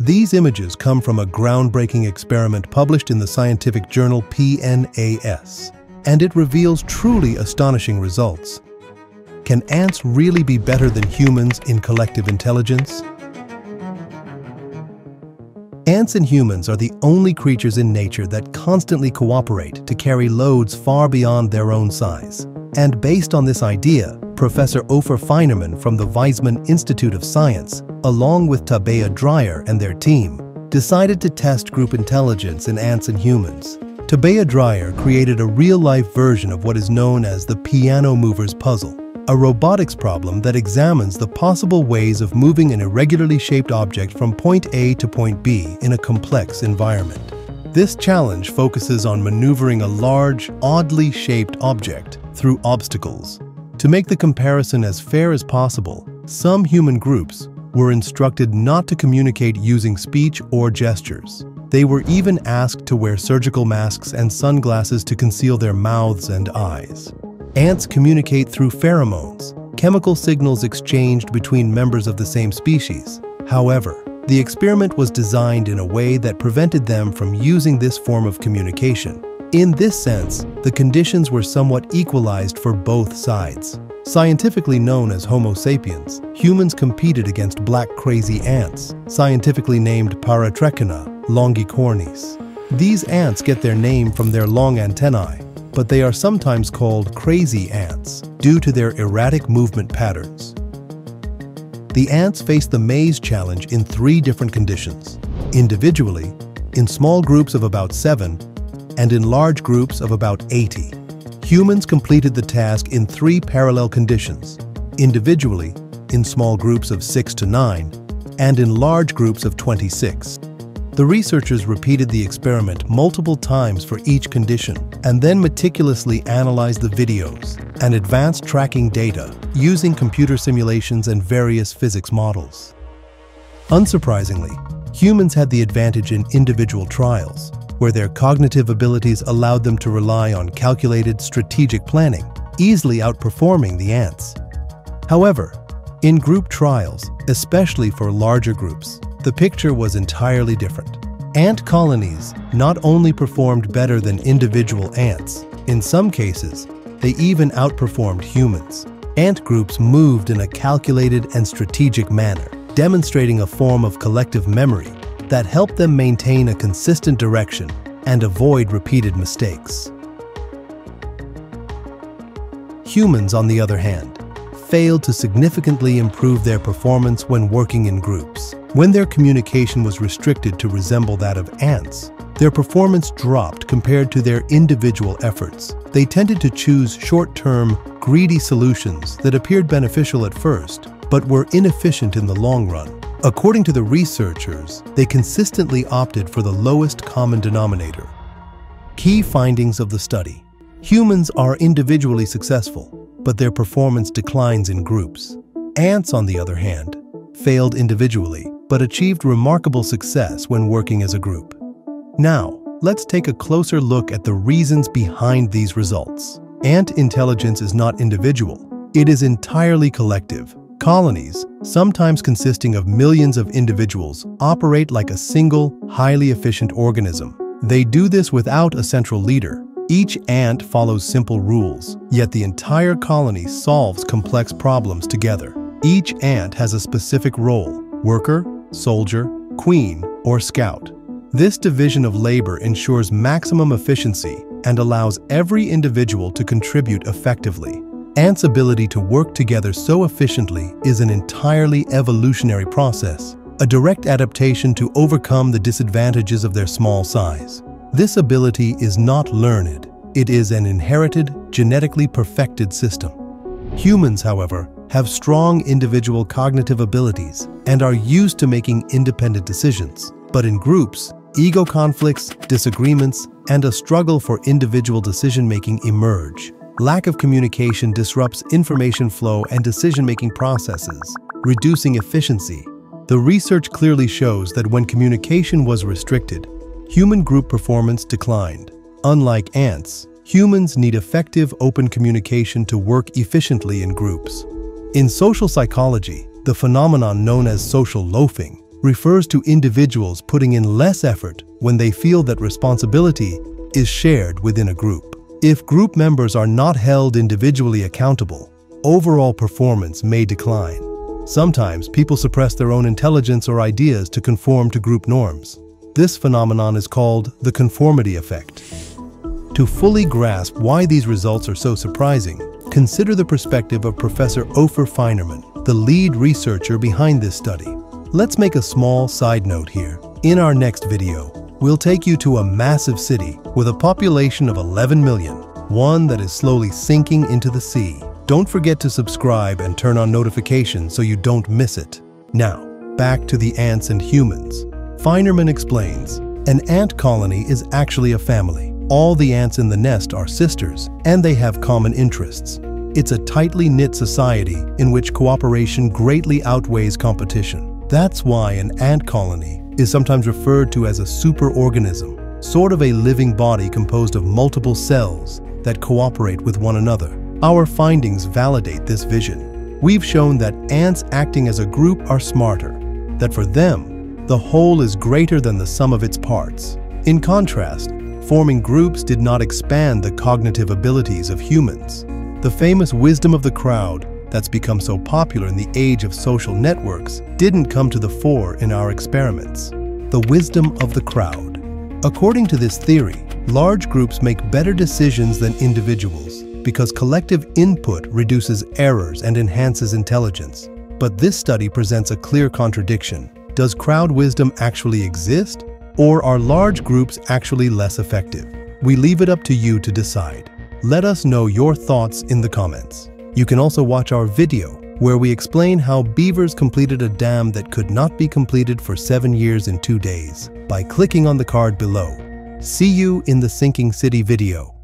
These images come from a groundbreaking experiment published in the scientific journal PNAS, and it reveals truly astonishing results. Can ants really be better than humans in collective intelligence? Ants and humans are the only creatures in nature that constantly cooperate to carry loads far beyond their own size. And based on this idea, Professor Ofer Feinerman from the Weizmann Institute of Science, along with Tabea Dreyer and their team, decided to test group intelligence in ants and humans. Tabea Dreyer created a real-life version of what is known as the piano mover's puzzle, a robotics problem that examines the possible ways of moving an irregularly shaped object from point A to point B in a complex environment. This challenge focuses on maneuvering a large, oddly shaped object through obstacles to make the comparison as fair as possible, some human groups were instructed not to communicate using speech or gestures. They were even asked to wear surgical masks and sunglasses to conceal their mouths and eyes. Ants communicate through pheromones, chemical signals exchanged between members of the same species. However, the experiment was designed in a way that prevented them from using this form of communication. In this sense, the conditions were somewhat equalized for both sides. Scientifically known as Homo sapiens, humans competed against black crazy ants, scientifically named Paratrechina longicornis. These ants get their name from their long antennae, but they are sometimes called crazy ants due to their erratic movement patterns. The ants face the maze challenge in three different conditions. Individually, in small groups of about seven, and in large groups of about 80. Humans completed the task in three parallel conditions, individually, in small groups of 6 to 9, and in large groups of 26. The researchers repeated the experiment multiple times for each condition and then meticulously analyzed the videos and advanced tracking data using computer simulations and various physics models. Unsurprisingly, humans had the advantage in individual trials, where their cognitive abilities allowed them to rely on calculated strategic planning, easily outperforming the ants. However, in group trials, especially for larger groups, the picture was entirely different. Ant colonies not only performed better than individual ants, in some cases, they even outperformed humans. Ant groups moved in a calculated and strategic manner, demonstrating a form of collective memory that help them maintain a consistent direction and avoid repeated mistakes. Humans, on the other hand, failed to significantly improve their performance when working in groups. When their communication was restricted to resemble that of ants, their performance dropped compared to their individual efforts. They tended to choose short-term, greedy solutions that appeared beneficial at first, but were inefficient in the long run. According to the researchers, they consistently opted for the lowest common denominator. Key findings of the study. Humans are individually successful, but their performance declines in groups. Ants, on the other hand, failed individually, but achieved remarkable success when working as a group. Now, let's take a closer look at the reasons behind these results. Ant intelligence is not individual, it is entirely collective, Colonies, sometimes consisting of millions of individuals, operate like a single, highly efficient organism. They do this without a central leader. Each ant follows simple rules, yet the entire colony solves complex problems together. Each ant has a specific role, worker, soldier, queen, or scout. This division of labor ensures maximum efficiency and allows every individual to contribute effectively. Ants' ability to work together so efficiently is an entirely evolutionary process, a direct adaptation to overcome the disadvantages of their small size. This ability is not learned, it is an inherited, genetically perfected system. Humans, however, have strong individual cognitive abilities and are used to making independent decisions. But in groups, ego conflicts, disagreements, and a struggle for individual decision-making emerge. Lack of communication disrupts information flow and decision-making processes, reducing efficiency. The research clearly shows that when communication was restricted, human group performance declined. Unlike ants, humans need effective open communication to work efficiently in groups. In social psychology, the phenomenon known as social loafing refers to individuals putting in less effort when they feel that responsibility is shared within a group. If group members are not held individually accountable, overall performance may decline. Sometimes people suppress their own intelligence or ideas to conform to group norms. This phenomenon is called the conformity effect. To fully grasp why these results are so surprising, consider the perspective of Professor Ofer Feinerman, the lead researcher behind this study. Let's make a small side note here. In our next video, we'll take you to a massive city with a population of 11 million, one that is slowly sinking into the sea. Don't forget to subscribe and turn on notifications so you don't miss it. Now, back to the ants and humans. Feinerman explains, an ant colony is actually a family. All the ants in the nest are sisters, and they have common interests. It's a tightly knit society in which cooperation greatly outweighs competition. That's why an ant colony is sometimes referred to as a superorganism, sort of a living body composed of multiple cells that cooperate with one another. Our findings validate this vision. We've shown that ants acting as a group are smarter, that for them, the whole is greater than the sum of its parts. In contrast, forming groups did not expand the cognitive abilities of humans. The famous wisdom of the crowd that's become so popular in the age of social networks didn't come to the fore in our experiments. The wisdom of the crowd. According to this theory, large groups make better decisions than individuals because collective input reduces errors and enhances intelligence. But this study presents a clear contradiction. Does crowd wisdom actually exist, or are large groups actually less effective? We leave it up to you to decide. Let us know your thoughts in the comments. You can also watch our video where we explain how beavers completed a dam that could not be completed for seven years in two days by clicking on the card below. See you in the Sinking City video.